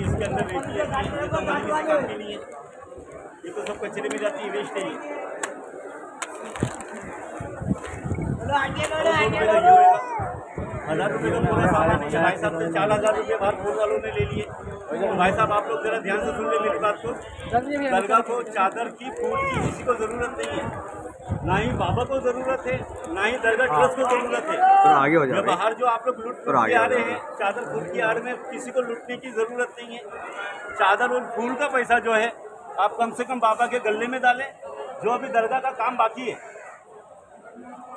जाती है इसके अंदर रहती है। ये तो सब कचरे में जाती है। वेस्ट हज़ार रुपये का पूरा सामान है भाई साहब से चार हज़ार रुपये बाहर फ़ोन वालों ने ले लिए। तो भाई साहब आप लोग ज़रा ध्यान से सुन ले मेरी बात को। दरगाह को चादर की फूल की किसी को ज़रूरत नहीं है। ना ही बाबा को ज़रूरत है ना ही दरगाह ट्रस्ट को ज़रूरत है। थोड़ा आगे हो जाओ। बाहर जो आप लोग लूट के आ आ रहे हैं चादर फूल की आड़ में किसी को लूटने की ज़रूरत नहीं है। चादर और फूल का पैसा जो है आप कम से कम बाबा के गले में डालें जो अभी दरगाह का काम बाकी है।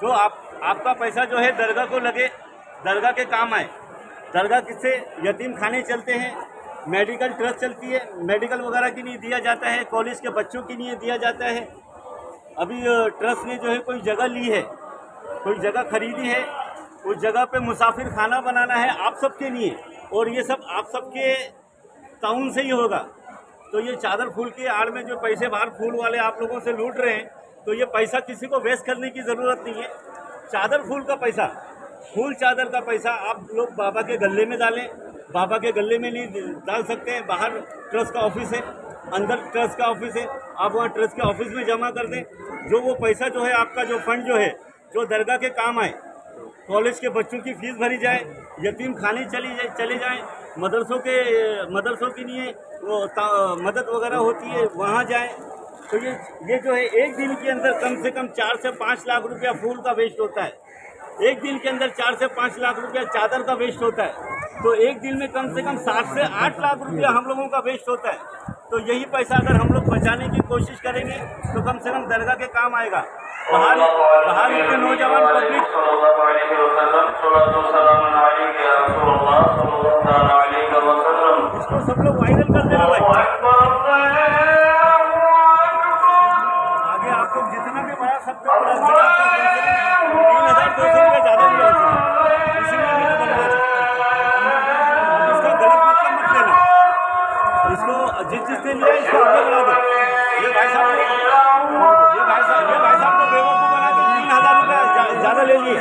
जो आप आपका पैसा जो है दरगाह को लगे दरगाह के काम आए। दरगाह किससे? यतीम खाने चलते हैं मेडिकल ट्रस्ट चलती है मेडिकल वगैरह के लिए दिया जाता है कॉलेज के बच्चों के लिए दिया जाता है। अभी ट्रस्ट ने जो है कोई जगह ली है, कोई जगह खरीदी है, उस जगह पे मुसाफिर खाना बनाना है आप सबके लिए, और ये सब आप सबके ताउन से ही होगा। तो ये चादर फूल के आड़ में जो पैसे बाहर फूल वाले आप लोगों से लूट रहे हैं तो ये पैसा किसी को वेस्ट करने की ज़रूरत नहीं है। चादर फूल का पैसा, फूल चादर का पैसा आप लोग बाबा के गले में डालें, बाबा के गले में नहीं डाल सकते हैं, बाहर ट्रस्ट का ऑफ़िस है, अंदर ट्रस्ट का ऑफ़िस है, आप वहाँ ट्रस्ट के ऑफ़िस में जमा कर दें जो वो पैसा जो है, आपका जो फंड जो है, जो दरगाह के काम आए, कॉलेज के बच्चों की फ़ीस भरी जाए, यतीम खाने चली जाए, चले जाएँ, मदरसों के मदरसों के लिए वो मदद वगैरह होती है, वहाँ जाएँ। तो ये ये जो है, एक दिन के अंदर कम से कम चार से पाँच लाख रुपया फूल का वेस्ट होता है। एक दिन के अंदर चार से पाँच लाख रुपया चादर का वेस्ट होता है। तो एक दिन में कम से कम सात से आठ लाख रुपया हम लोगों का वेस्ट होता है। तो यही पैसा अगर हम लोग बचाने की कोशिश करेंगे तो कम से कम दरगाह के काम आएगा बाहर बाहर के नौजवान पब्लिक इसको सब लोग वायरल कर देना भाई आगे आप लोग जितना भी सकते हो। तीन हज़ार दो सौ इसको जिस जिसने लिया इसको आगे बढ़ा दो। ये भाई साहब ये भाई साहब ये भाई साहब को बेवकूफ़ बना के तीन हज़ार रुपया ज़्यादा ले लिए।